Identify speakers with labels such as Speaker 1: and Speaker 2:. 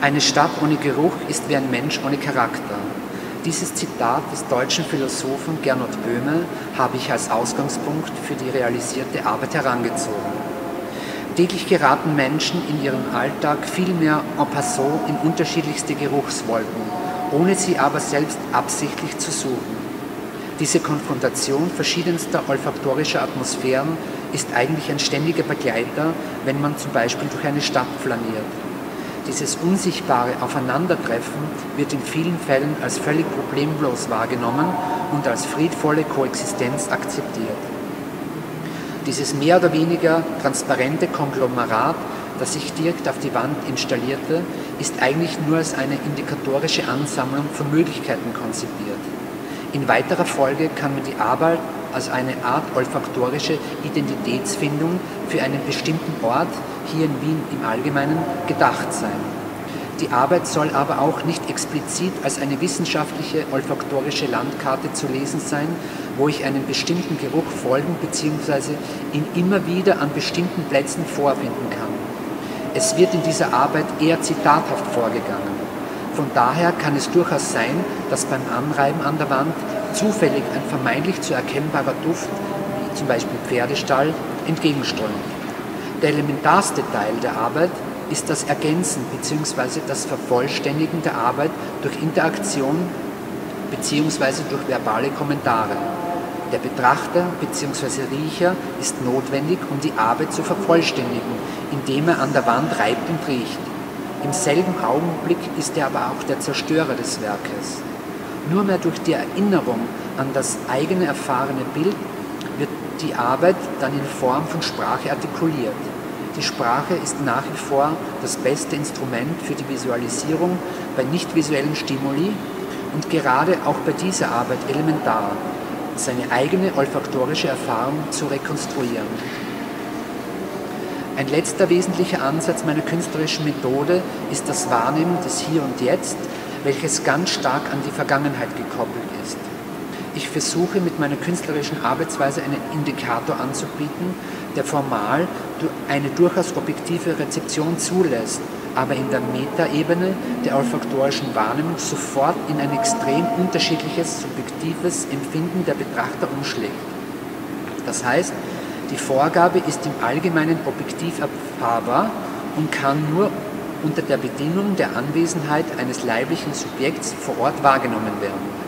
Speaker 1: Eine Stadt ohne Geruch ist wie ein Mensch ohne Charakter. Dieses Zitat des deutschen Philosophen Gernot Böhme habe ich als Ausgangspunkt für die realisierte Arbeit herangezogen. Täglich geraten Menschen in ihrem Alltag vielmehr en passant in unterschiedlichste Geruchswolken, ohne sie aber selbst absichtlich zu suchen. Diese Konfrontation verschiedenster olfaktorischer Atmosphären ist eigentlich ein ständiger Begleiter, wenn man zum Beispiel durch eine Stadt flaniert. Dieses unsichtbare Aufeinandertreffen wird in vielen Fällen als völlig problemlos wahrgenommen und als friedvolle Koexistenz akzeptiert. Dieses mehr oder weniger transparente Konglomerat, das sich direkt auf die Wand installierte, ist eigentlich nur als eine indikatorische Ansammlung von Möglichkeiten konzipiert. In weiterer Folge kann man die Arbeit als eine Art olfaktorische Identitätsfindung für einen bestimmten Ort, hier in Wien im Allgemeinen, gedacht sein. Die Arbeit soll aber auch nicht explizit als eine wissenschaftliche olfaktorische Landkarte zu lesen sein, wo ich einen bestimmten Geruch folgen bzw. ihn immer wieder an bestimmten Plätzen vorfinden kann. Es wird in dieser Arbeit eher zitathaft vorgegangen. Von daher kann es durchaus sein, dass beim Anreiben an der Wand zufällig ein vermeintlich zu erkennbarer Duft, wie zum Beispiel Pferdestall, entgegenströmt. Der elementarste Teil der Arbeit ist das Ergänzen bzw. das Vervollständigen der Arbeit durch Interaktion bzw. durch verbale Kommentare. Der Betrachter bzw. Riecher ist notwendig, um die Arbeit zu vervollständigen, indem er an der Wand reibt und riecht. Im selben Augenblick ist er aber auch der Zerstörer des Werkes. Nur mehr durch die Erinnerung an das eigene erfahrene Bild die Arbeit dann in Form von Sprache artikuliert. Die Sprache ist nach wie vor das beste Instrument für die Visualisierung bei nicht visuellen Stimuli und gerade auch bei dieser Arbeit elementar, seine eigene olfaktorische Erfahrung zu rekonstruieren. Ein letzter wesentlicher Ansatz meiner künstlerischen Methode ist das Wahrnehmen des Hier und Jetzt, welches ganz stark an die Vergangenheit gekoppelt ist. Ich versuche mit meiner künstlerischen Arbeitsweise einen Indikator anzubieten, der formal eine durchaus objektive Rezeption zulässt, aber in der Metaebene der olfaktorischen Wahrnehmung sofort in ein extrem unterschiedliches subjektives Empfinden der Betrachter umschlägt. Das heißt, die Vorgabe ist im Allgemeinen objektiv erfahrbar und kann nur unter der Bedingung der Anwesenheit eines leiblichen Subjekts vor Ort wahrgenommen werden.